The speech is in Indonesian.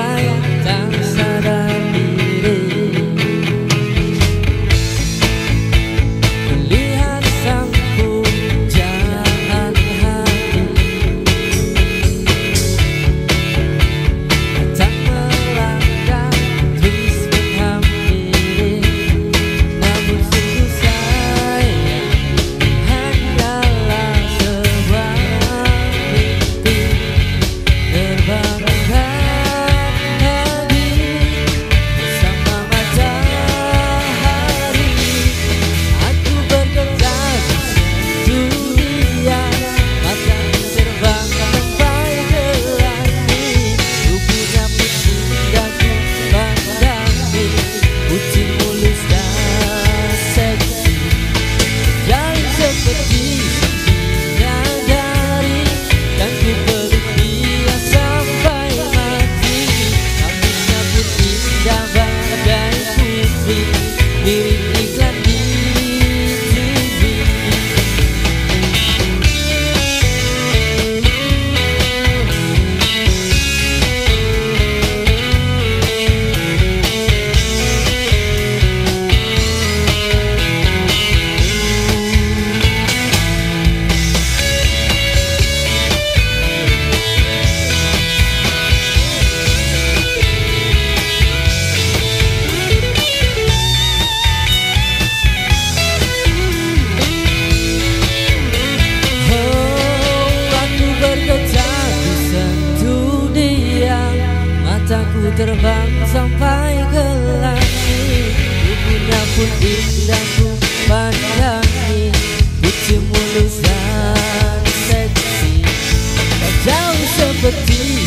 light down. terbang sampai ke langit. Tubuhnya pun indah ku pandangi. Putih mulus dan seksi. Tak jauh seperti